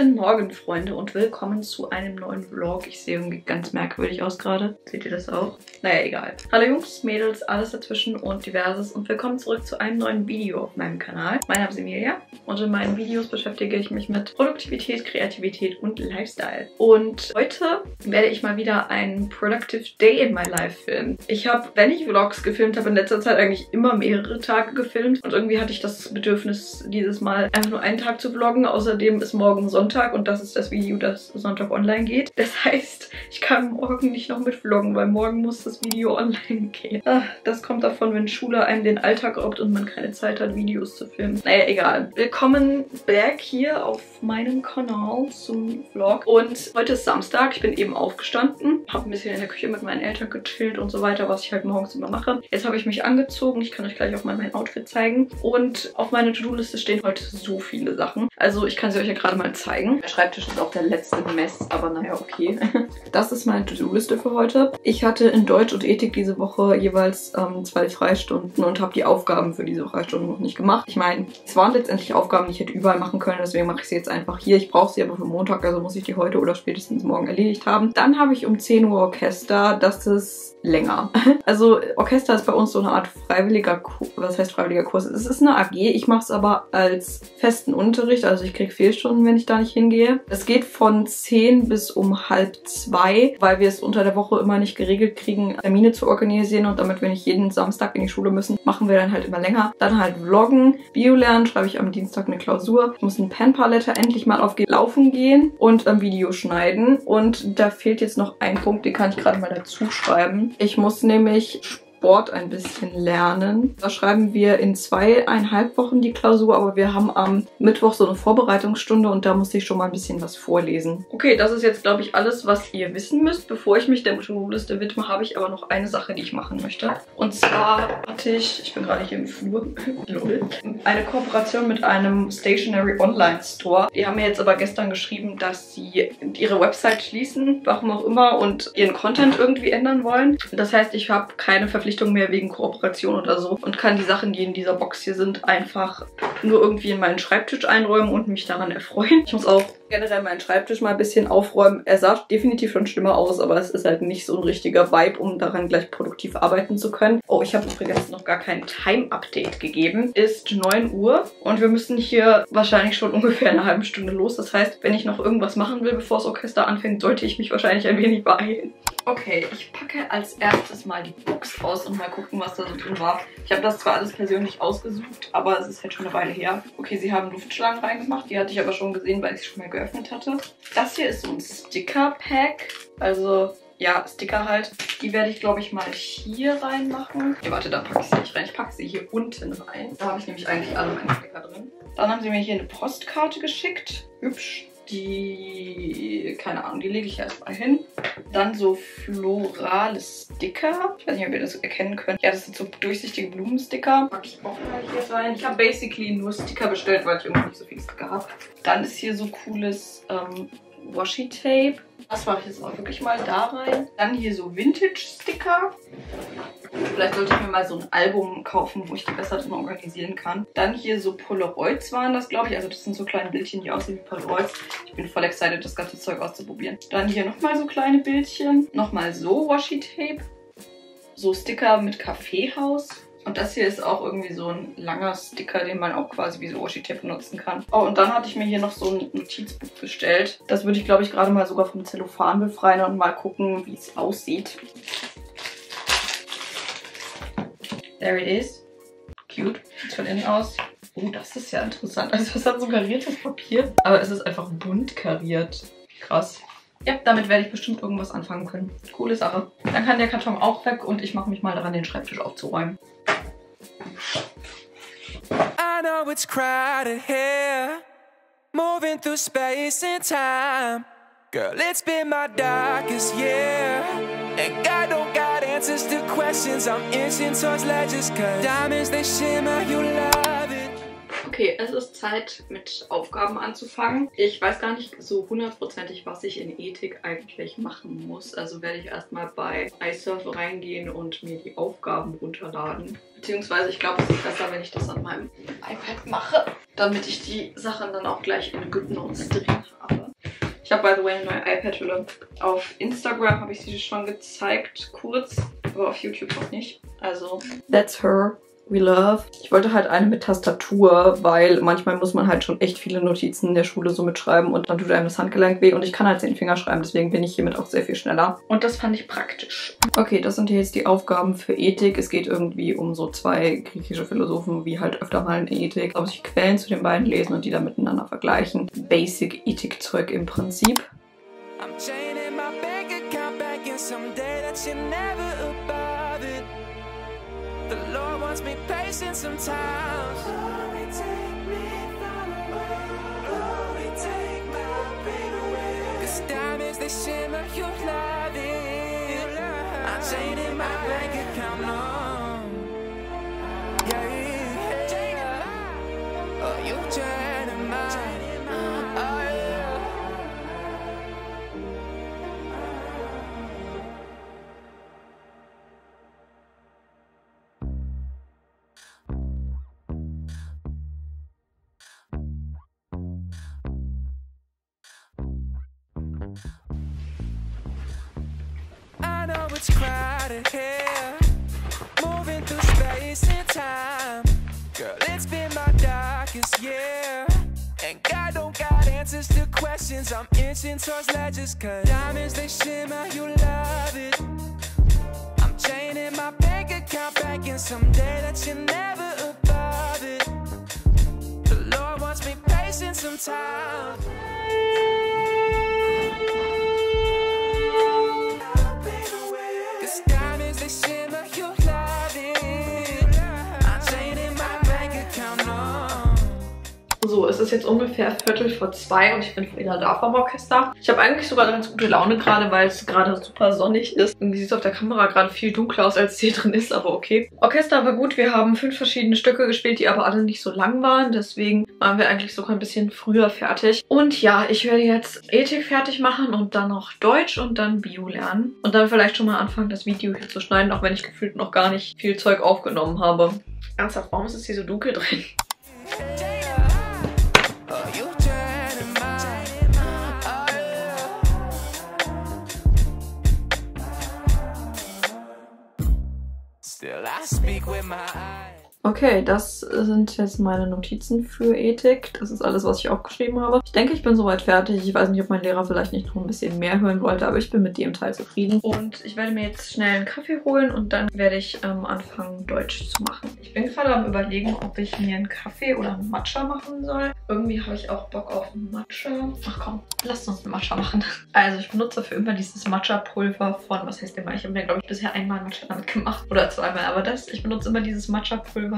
Guten Morgen, Freunde, und willkommen zu einem neuen Vlog. Ich sehe irgendwie ganz merkwürdig aus gerade. Seht ihr das auch? Naja, egal. Hallo Jungs, Mädels, alles dazwischen und diverses und willkommen zurück zu einem neuen Video auf meinem Kanal. Mein Name ist Emilia und in meinen Videos beschäftige ich mich mit Produktivität, Kreativität und Lifestyle. Und heute werde ich mal wieder einen Productive Day in my Life filmen. Ich habe, wenn ich Vlogs gefilmt habe, in letzter Zeit eigentlich immer mehrere Tage gefilmt und irgendwie hatte ich das Bedürfnis, dieses Mal einfach nur einen Tag zu vloggen. Außerdem ist morgen Sonntag und das ist das Video, das Sonntag online geht. Das heißt, ich kann morgen nicht noch mit vloggen, weil morgen muss das Video online gehen. Ach, das kommt davon, wenn Schule einem den Alltag raubt und man keine Zeit hat, Videos zu filmen. Naja, egal. Willkommen back hier auf meinem Kanal zum Vlog. Und heute ist Samstag. Ich bin eben aufgestanden, habe ein bisschen in der Küche mit meinen Eltern gechillt und so weiter, was ich halt morgens immer mache. Jetzt habe ich mich angezogen. Ich kann euch gleich auch mal mein Outfit zeigen. Und auf meiner To-Do-Liste stehen heute so viele Sachen. Also ich kann sie euch ja gerade mal zeigen. Der Schreibtisch ist auch der letzte Mess, aber naja, okay. Das ist meine To-Do-Liste für heute. Ich hatte in Deutsch und Ethik diese Woche jeweils ähm, zwei Freistunden und habe die Aufgaben für diese Freistunden noch nicht gemacht. Ich meine, es waren letztendlich Aufgaben, die ich hätte überall machen können, deswegen mache ich sie jetzt einfach hier. Ich brauche sie aber für Montag, also muss ich die heute oder spätestens morgen erledigt haben. Dann habe ich um 10 Uhr Orchester. Das ist länger. Also Orchester ist bei uns so eine Art freiwilliger Kurs. Was heißt freiwilliger Kurs? Es ist eine AG. Ich mache es aber als festen Unterricht. Also ich kriege Fehlstunden, wenn ich da nicht hingehe. Es geht von 10 bis um halb zwei, weil wir es unter der Woche immer nicht geregelt kriegen, Termine zu organisieren. Und damit wir nicht jeden Samstag in die Schule müssen, machen wir dann halt immer länger. Dann halt Vloggen, Bio lernen, schreibe ich am Dienstag eine Klausur. Ich muss ein Pen-Paletter endlich mal auf Laufen gehen und ein Video schneiden. Und da fehlt jetzt noch ein Punkt, den kann ich gerade mal dazu schreiben. Ich muss nämlich Sport ein bisschen lernen. Da schreiben wir in zweieinhalb Wochen die Klausur, aber wir haben am Mittwoch so eine Vorbereitungsstunde und da muss ich schon mal ein bisschen was vorlesen. Okay, das ist jetzt, glaube ich, alles, was ihr wissen müsst. Bevor ich mich der To-Do-Liste widme, habe ich aber noch eine Sache, die ich machen möchte. Und zwar hatte ich, ich bin gerade hier im Flur, eine Kooperation mit einem Stationary Online Store. Die haben mir jetzt aber gestern geschrieben, dass sie ihre Website schließen, warum auch immer, und ihren Content irgendwie ändern wollen. Das heißt, ich habe keine Verpflichtung Verpflichtung mehr wegen Kooperation oder so und kann die Sachen, die in dieser Box hier sind, einfach nur irgendwie in meinen Schreibtisch einräumen und mich daran erfreuen. Ich muss auch generell meinen Schreibtisch mal ein bisschen aufräumen. Er sah definitiv schon schlimmer aus, aber es ist halt nicht so ein richtiger Vibe, um daran gleich produktiv arbeiten zu können. Oh, ich habe übrigens noch gar kein Time-Update gegeben. Ist 9 Uhr und wir müssen hier wahrscheinlich schon ungefähr eine halbe Stunde los. Das heißt, wenn ich noch irgendwas machen will, bevor das Orchester anfängt, sollte ich mich wahrscheinlich ein wenig beeilen. Okay, ich packe als erstes mal die Box aus und mal gucken, was da so drin war. Ich habe das zwar alles persönlich ausgesucht, aber es ist halt schon eine Weile her. Okay, sie haben Luftschlangen reingemacht. Die hatte ich aber schon gesehen, weil ich es schon mal geöffnet hatte. Das hier ist so ein Sticker-Pack. Also ja, Sticker halt. Die werde ich, glaube ich, mal hier reinmachen. Okay, warte, da packe ich sie nicht rein. Ich packe sie hier unten rein. Da habe ich nämlich eigentlich alle meine Sticker drin. Dann haben sie mir hier eine Postkarte geschickt. Hübsch. Die, keine Ahnung, die lege ich erstmal hin. Dann so florale Sticker. Ich weiß nicht, ob ihr das erkennen könnt. Ja, das sind so durchsichtige Blumensticker. Packe ich auch mal hier rein. Ich habe basically nur Sticker bestellt, weil ich irgendwie nicht so viele Sticker habe. Dann ist hier so cooles ähm, Washi-Tape. Das mache ich jetzt auch wirklich mal da rein. Dann hier so Vintage-Sticker. Vielleicht sollte ich mir mal so ein Album kaufen, wo ich die besser drin organisieren kann. Dann hier so Polaroids waren das, glaube ich. Also das sind so kleine Bildchen, die aussehen wie Polaroids. Ich bin voll excited, das ganze Zeug auszuprobieren. Dann hier nochmal so kleine Bildchen. Nochmal so Washi-Tape. So Sticker mit Kaffeehaus. Und das hier ist auch irgendwie so ein langer Sticker, den man auch quasi wie so Washi-Tape benutzen kann. Oh, und dann hatte ich mir hier noch so ein Notizbuch bestellt. Das würde ich, glaube ich, gerade mal sogar vom Zellophan befreien und mal gucken, wie es aussieht. There it is. Cute. Sieht von innen aus. Oh, das ist ja interessant. Also es hat so kariertes Papier, aber es ist einfach bunt kariert. Krass. Ja, damit werde ich bestimmt irgendwas anfangen können. Coole Sache. Dann kann der Karton auch weg und ich mache mich mal daran, den Schreibtisch aufzuräumen. I know it's crowded here Moving through space and time Girl, it's been my darkest year And God answers to questions I'm inching towards ledges Cause diamonds, they shimmer, you love it Okay, es ist Zeit, mit Aufgaben anzufangen. Ich weiß gar nicht so hundertprozentig, was ich in Ethik eigentlich machen muss. Also werde ich erstmal bei iSurf reingehen und mir die Aufgaben runterladen. Beziehungsweise ich glaube, es ist besser, wenn ich das an meinem iPad mache. damit ich die Sachen dann auch gleich in GoodNotes drin habe. Ich habe, by the way, eine neue iPad-Hülle. Auf Instagram habe ich sie schon gezeigt, kurz, aber auf YouTube noch nicht. Also, that's her. We Love. Ich wollte halt eine mit Tastatur, weil manchmal muss man halt schon echt viele Notizen in der Schule so mitschreiben und dann tut einem das Handgelenk weh und ich kann halt den Finger schreiben, deswegen bin ich hiermit auch sehr viel schneller. Und das fand ich praktisch. Okay, das sind jetzt die Aufgaben für Ethik. Es geht irgendwie um so zwei griechische Philosophen, wie halt öfter mal in Ethik. Aber sich Quellen zu den beiden lesen und die dann miteinander vergleichen. Basic Ethik-Zeug im Prinzip. I'm chaining my bank account back in someday that you never above it. The Lord wants me patient sometimes. Glory, take me far away. Glory, take my pain away. Cause diamonds, they shimmer, you love it. I'm chaining my bank account, no. Yeah, yeah, yeah. Oh, you chaining crowded here, moving through space and time. Girl, it's been my darkest year. And God don't got answers to questions. I'm inching towards ledges, cause diamonds they shimmer, you love it. I'm chaining my bank account back in someday that you're never above it. The Lord wants me patient sometimes. So, es ist jetzt ungefähr Viertel vor zwei und ich bin wieder da vom Orchester. Ich habe eigentlich sogar ganz gute Laune gerade, weil es gerade super sonnig ist. Irgendwie sieht es auf der Kamera gerade viel dunkler aus, als es hier drin ist, aber okay. Orchester war gut. Wir haben fünf verschiedene Stücke gespielt, die aber alle nicht so lang waren. Deswegen waren wir eigentlich sogar ein bisschen früher fertig. Und ja, ich werde jetzt Ethik fertig machen und dann noch Deutsch und dann Bio lernen. Und dann vielleicht schon mal anfangen, das Video hier zu schneiden, auch wenn ich gefühlt noch gar nicht viel Zeug aufgenommen habe. Ernsthaft, warum ist es hier so dunkel drin? I speak with my eyes. Okay, das sind jetzt meine Notizen für Ethik. Das ist alles, was ich aufgeschrieben habe. Ich denke, ich bin soweit fertig. Ich weiß nicht, ob mein Lehrer vielleicht nicht noch ein bisschen mehr hören wollte, aber ich bin mit dem Teil zufrieden. Und ich werde mir jetzt schnell einen Kaffee holen und dann werde ich ähm, anfangen, Deutsch zu machen. Ich bin gerade am überlegen, ob ich mir einen Kaffee oder einen Matcha machen soll. Irgendwie habe ich auch Bock auf Matcha. Ach komm, lasst uns einen Matcha machen. Also ich benutze für immer dieses Matcha-Pulver von, was heißt immer, ich habe mir glaube ich bisher einmal Matcha damit gemacht oder zweimal, aber das, ich benutze immer dieses Matcha-Pulver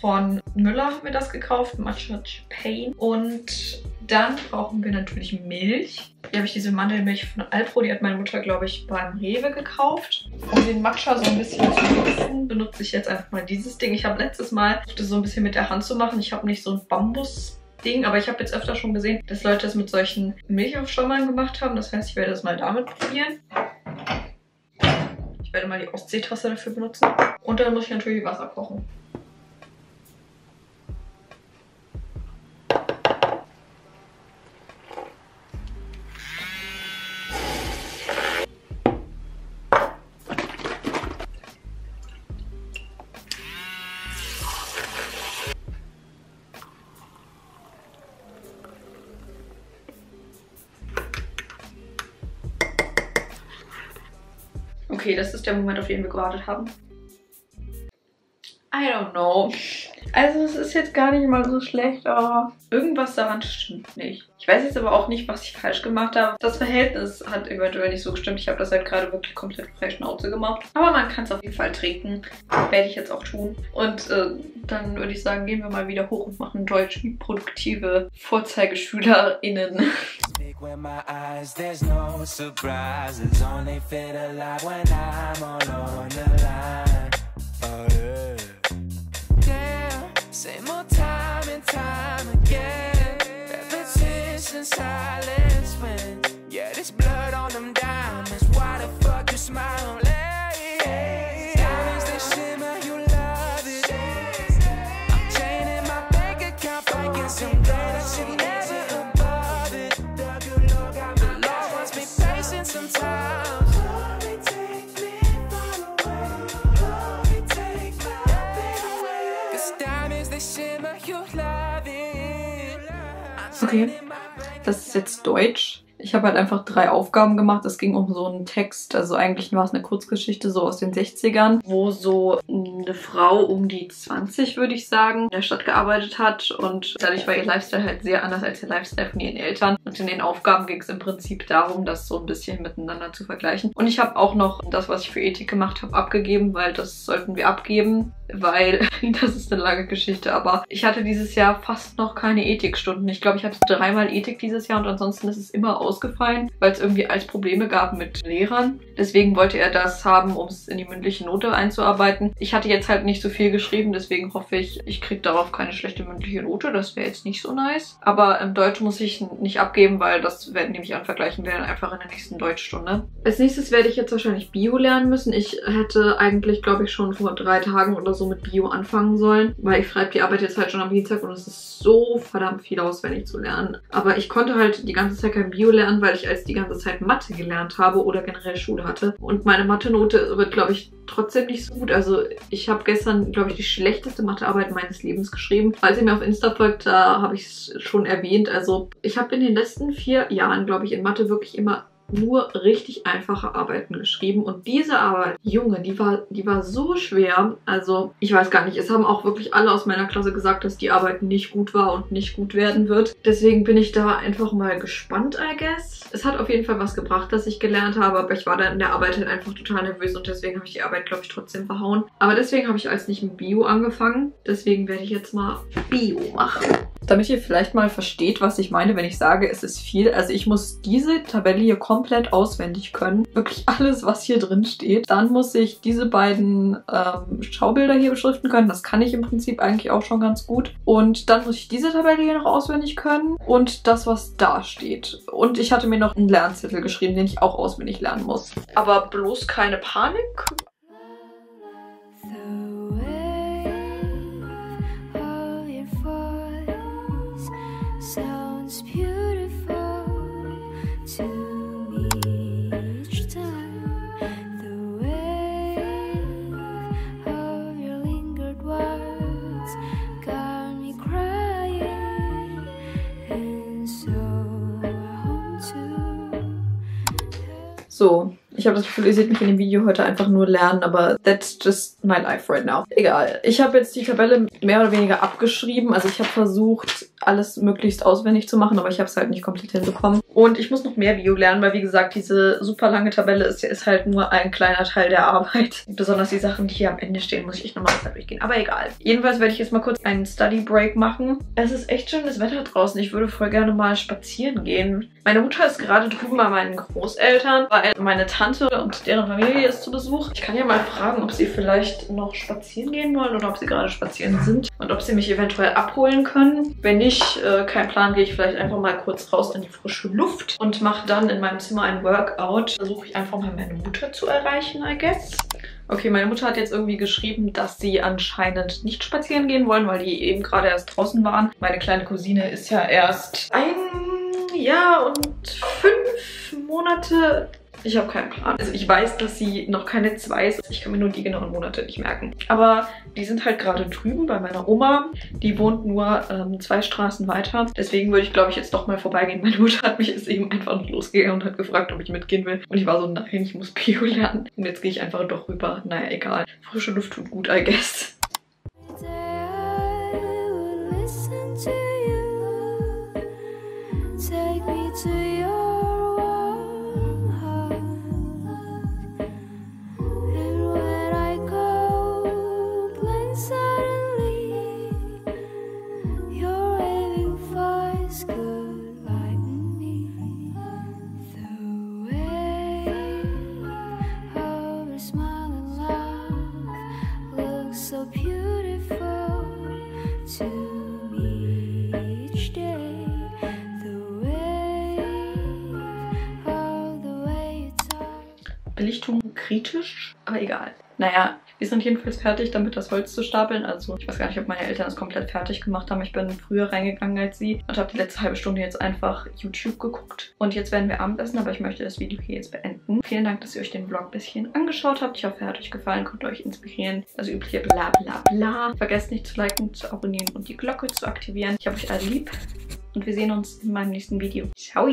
von Müller haben wir das gekauft, Matcha Pain. Und dann brauchen wir natürlich Milch. Hier habe ich diese Mandelmilch von Alpro, die hat meine Mutter, glaube ich, beim Rewe gekauft. Um den Matcha so ein bisschen zu mixen, benutze ich jetzt einfach mal dieses Ding. Ich habe letztes Mal versucht, das so ein bisschen mit der Hand zu machen. Ich habe nicht so ein Bambus Ding, aber ich habe jetzt öfter schon gesehen, dass Leute das mit solchen Milchaufschäumern gemacht haben. Das heißt, ich werde das mal damit probieren. Ich werde mal die Ostseetasse dafür benutzen. Und dann muss ich natürlich Wasser kochen. Okay, das ist der Moment, auf den wir gewartet haben. I don't know. Also es ist jetzt gar nicht mal so schlecht, aber irgendwas daran stimmt nicht. Ich weiß jetzt aber auch nicht, was ich falsch gemacht habe. Das Verhältnis hat eventuell nicht so gestimmt. Ich habe das halt gerade wirklich komplett frei Schnauze gemacht. Aber man kann es auf jeden Fall trinken. Werde ich jetzt auch tun. Und äh, dann würde ich sagen, gehen wir mal wieder hoch und machen Deutsch wie produktive VorzeigeschülerInnen. With my eyes, there's no surprises. Only fit alive when I'm all on the line. Oh time again. Repetition, silence when yeah, there's blood on them diamonds. Why the fuck you smile? Okay, das ist jetzt Deutsch. Ich habe halt einfach drei Aufgaben gemacht. Es ging um so einen Text, also eigentlich war es eine Kurzgeschichte so aus den 60ern, wo so eine Frau um die 20, würde ich sagen, in der Stadt gearbeitet hat und dadurch war ihr Lifestyle halt sehr anders als der Lifestyle von ihren Eltern. Und in den Aufgaben ging es im Prinzip darum, das so ein bisschen miteinander zu vergleichen. Und ich habe auch noch das, was ich für Ethik gemacht habe, abgegeben, weil das sollten wir abgeben weil das ist eine lange Geschichte, aber ich hatte dieses Jahr fast noch keine Ethikstunden. Ich glaube, ich hatte dreimal Ethik dieses Jahr und ansonsten ist es immer ausgefallen, weil es irgendwie als Probleme gab mit Lehrern. Deswegen wollte er das haben, um es in die mündliche Note einzuarbeiten. Ich hatte jetzt halt nicht so viel geschrieben, deswegen hoffe ich, ich kriege darauf keine schlechte mündliche Note. Das wäre jetzt nicht so nice. Aber im Deutsch muss ich nicht abgeben, weil das werden nämlich an vergleichen wir dann einfach in der nächsten Deutschstunde. Als nächstes werde ich jetzt wahrscheinlich Bio lernen müssen. Ich hätte eigentlich, glaube ich, schon vor drei Tagen oder so mit Bio anfangen sollen, weil ich schreibe die Arbeit jetzt halt schon am Dienstag und es ist so verdammt viel auswendig zu lernen. Aber ich konnte halt die ganze Zeit kein Bio lernen, weil ich als die ganze Zeit Mathe gelernt habe oder generell Schule hatte. Und meine Mathe-Note wird, glaube ich, trotzdem nicht so gut. Also ich habe gestern, glaube ich, die schlechteste Mathearbeit meines Lebens geschrieben. Falls ihr mir auf Insta folgt, da habe ich es schon erwähnt. Also ich habe in den letzten vier Jahren, glaube ich, in Mathe wirklich immer nur richtig einfache Arbeiten geschrieben. Und diese Arbeit, Junge, die war, die war so schwer. Also, ich weiß gar nicht. Es haben auch wirklich alle aus meiner Klasse gesagt, dass die Arbeit nicht gut war und nicht gut werden wird. Deswegen bin ich da einfach mal gespannt, I guess. Es hat auf jeden Fall was gebracht, dass ich gelernt habe, aber ich war dann in der Arbeit halt einfach total nervös und deswegen habe ich die Arbeit, glaube ich, trotzdem verhauen. Aber deswegen habe ich als nicht mit Bio angefangen. Deswegen werde ich jetzt mal Bio machen. Damit ihr vielleicht mal versteht, was ich meine, wenn ich sage, es ist viel. Also ich muss diese Tabelle hier komplett auswendig können. Wirklich alles, was hier drin steht. Dann muss ich diese beiden ähm, Schaubilder hier beschriften können. Das kann ich im Prinzip eigentlich auch schon ganz gut. Und dann muss ich diese Tabelle hier noch auswendig können. Und das, was da steht. Und ich hatte mir noch einen Lernzettel geschrieben, den ich auch auswendig lernen muss. Aber bloß keine Panik. Sounds beautiful So, ich habe das Gefühl, ihr seht mich in dem Video heute einfach nur lernen, aber that's just my life right now. Egal. Ich habe jetzt die Tabelle mehr oder weniger abgeschrieben. Also ich habe versucht, alles möglichst auswendig zu machen, aber ich habe es halt nicht komplett hinbekommen. Und ich muss noch mehr Bio lernen, weil wie gesagt, diese super lange Tabelle ist, ist halt nur ein kleiner Teil der Arbeit. Besonders die Sachen, die hier am Ende stehen, muss ich echt nochmal durchgehen. Aber egal. Jedenfalls werde ich jetzt mal kurz einen Study Break machen. Es ist echt schönes Wetter draußen. Ich würde voll gerne mal spazieren gehen. Meine Mutter ist gerade drüben bei meinen Großeltern, weil meine Tante und deren Familie ist zu Besuch. Ich kann ja mal fragen, ob sie vielleicht noch spazieren gehen wollen oder ob sie gerade spazieren sind und ob sie mich eventuell abholen können. Wenn nicht, äh, kein Plan, gehe ich vielleicht einfach mal kurz raus in die frische Luft und mache dann in meinem Zimmer ein Workout. Versuche ich einfach mal meine Mutter zu erreichen, I guess. Okay, meine Mutter hat jetzt irgendwie geschrieben, dass sie anscheinend nicht spazieren gehen wollen, weil die eben gerade erst draußen waren. Meine kleine Cousine ist ja erst ein Jahr und fünf Monate ich habe keinen Plan. Also ich weiß, dass sie noch keine zwei ist. Ich kann mir nur die genauen Monate nicht merken. Aber die sind halt gerade drüben bei meiner Oma. Die wohnt nur ähm, zwei Straßen weiter. Deswegen würde ich, glaube ich, jetzt doch mal vorbeigehen. Meine Mutter hat mich jetzt eben einfach nicht losgegangen und hat gefragt, ob ich mitgehen will. Und ich war so, nein, ich muss Bio lernen. Und jetzt gehe ich einfach doch rüber. Naja, egal. Frische Luft tut gut, I guess. Aber egal. Naja, Wir sind jedenfalls fertig, damit das Holz zu stapeln. Also ich weiß gar nicht, ob meine Eltern es komplett fertig gemacht haben. Ich bin früher reingegangen als sie und habe die letzte halbe Stunde jetzt einfach YouTube geguckt. Und jetzt werden wir Abendessen, aber ich möchte das Video hier jetzt beenden. Vielen Dank, dass ihr euch den Vlog ein bisschen angeschaut habt. Ich hoffe, er hat euch gefallen, konnte euch inspirieren. Das übliche bla bla bla. Vergesst nicht zu liken, zu abonnieren und die Glocke zu aktivieren. Ich habe euch alle lieb und wir sehen uns in meinem nächsten Video. Ciao!